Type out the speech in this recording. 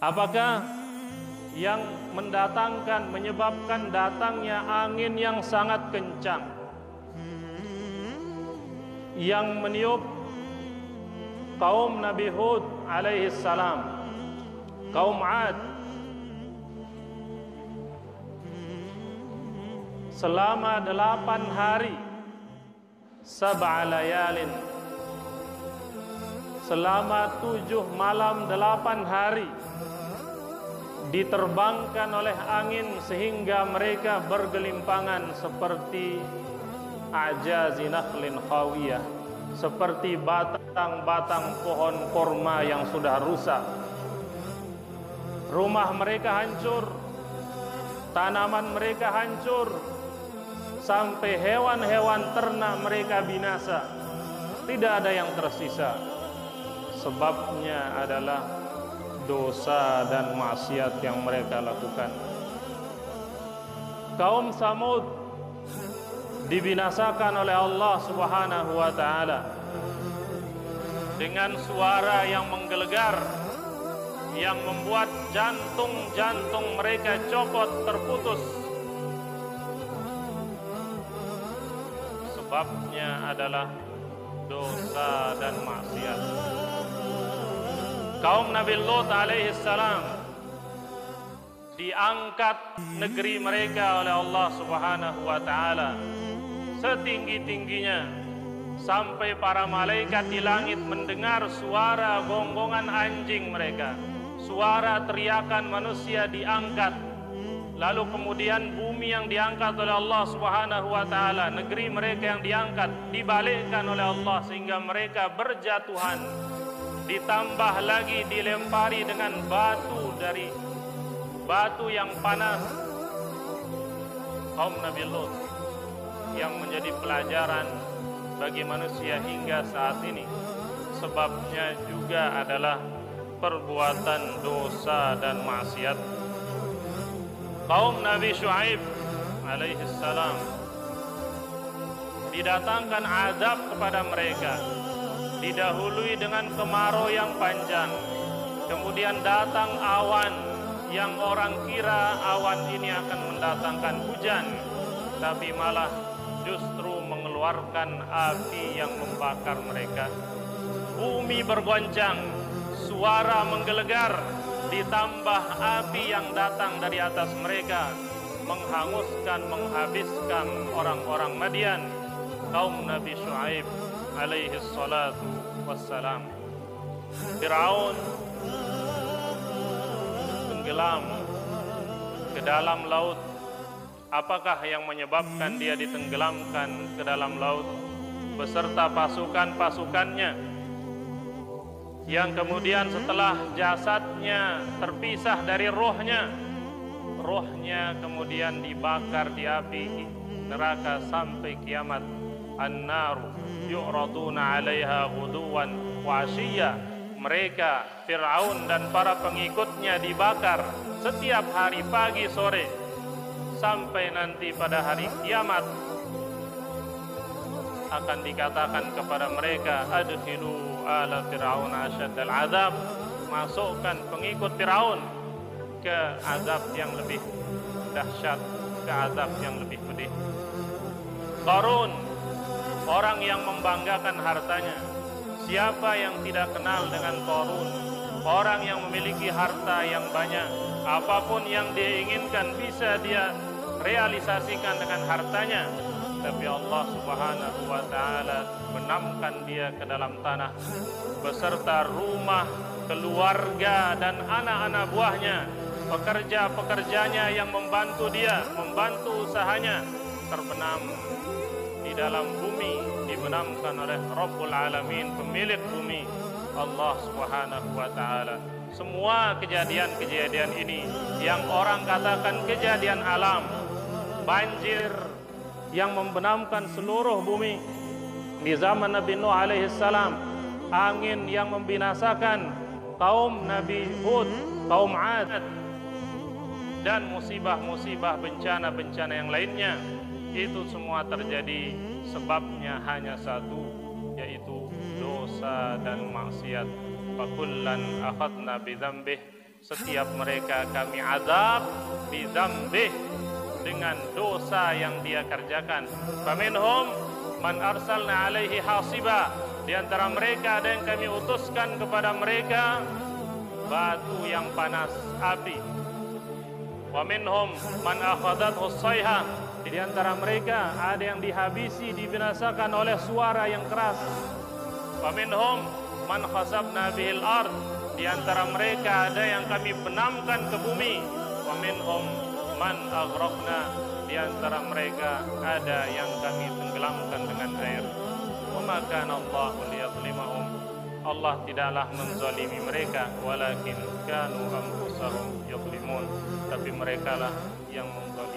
Apakah yang mendatangkan menyebabkan datangnya angin yang sangat kencang? Yang meniup kaum Nabi Hud alaihi salam kaum Ad. Selama delapan hari sab'a layalin. Selama tujuh malam delapan hari diterbangkan oleh angin sehingga mereka bergelimpangan seperti ajazi nakhlin khawiyah seperti batang-batang pohon korma yang sudah rusak. Rumah mereka hancur tanaman mereka hancur sampai hewan-hewan ternak mereka binasa. Tidak ada yang tersisa. Sebabnya adalah dosa dan maksiat yang mereka lakukan. Kaum Samud dibinasakan oleh Allah Subhanahu wa taala dengan suara yang menggelegar yang membuat jantung-jantung mereka copot terputus. Sebabnya adalah dosa dan maksiat kaum Nabi Lut alaihi salam diangkat negeri mereka oleh Allah Subhanahu wa taala. Setinggi-tingginya sampai para malaikat di langit mendengar suara gonggongan anjing mereka. Suara teriakan manusia diangkat. Lalu kemudian bumi yang diangkat oleh Allah Subhanahu wa taala negeri mereka yang diangkat dibalikkan oleh Allah sehingga mereka berjatuhan ditambah lagi dilempari dengan batu dari batu yang panas. Kaum Nabi Lut yang menjadi pelajaran bagi manusia hingga saat ini. Sebabnya juga adalah perbuatan dosa dan maksiat. Kaum Nabi Shu'aib alaihi salam didatangkan azab kepada mereka didahului dengan kemarau yang panjang. Kemudian datang awan yang orang kira awan ini akan mendatangkan hujan tapi malah justru mengeluarkan api yang membakar mereka. Bumi bergoncang suara menggelegar ditambah api yang datang dari atas mereka menghanguskan menghabiskan orang-orang Madian kaum Nabi Shu'aib alaihi salatu wassalam Fir'aun tenggelam ke dalam laut. Apakah yang menyebabkan dia ditenggelamkan ke dalam laut? Beserta pasukan-pasukannya. Yang kemudian setelah jasadnya terpisah dari rohnya rohnya kemudian dibakar di api neraka sampai kiamat an-naru yu'raduna 'alaiha ghuduwan wa 'ashiyya mereka Firaun dan para pengikutnya dibakar setiap hari pagi sore sampai nanti pada hari kiamat. Akan dikatakan kepada mereka adkhilu ala fir'aun asyaddal azab. Masukkan pengikut Firaun ke azab yang lebih dahsyat ke azab yang lebih pedih. Qarun orang yang membanggakan hartanya. Siapa yang tidak kenal dengan korun? Orang yang memiliki harta yang banyak, apa pun yang dia inginkan bisa dia realisasikan dengan hartanya. Tapi Allah Subhanahu wa taala benamkan dia ke dalam tanah beserta rumah, keluarga dan anak-anak buahnya, pekerja-pekerjanya yang membantu dia, membantu usahanya terbenam di dalam bumi dibenamkan oleh Rabbul Alamin pemilik bumi Allah Subhanahu wa taala. Semua kejadian-kejadian ini yang orang katakan kejadian alam banjir yang membenamkan seluruh bumi di zaman Nabi Nuh alaihi salam angin yang membinasakan kaum Nabi Hud kaum Ad dan musibah-musibah bencana-bencana yang lainnya itu semua terjadi sebabnya hanya satu yaitu dosa dan maksiat fakullan akhadna bidzambih setiap mereka kami azab bidzambih dengan dosa yang dia kerjakan. Faminhum man arsalna alaihi hasiba. Di antara mereka ada yang kami utuskan kepada mereka batu yang panas api. Wa minhum man akhadathu sayha. Di antara mereka ada yang dihabisi dibinasakan oleh suara yang keras. Wa minhum man khasabna bihil ard. Di antara mereka ada yang kami benamkan ke bumi. Wa minhum man aghraqna. Di antara mereka ada yang kami tenggelamkan dengan air. Wa ma kana Allah liyadhlimahum. Allah tidaklah menzalimi mereka walakin kanu anfusahum yadhlimun tapi mereka lah yang menzalimi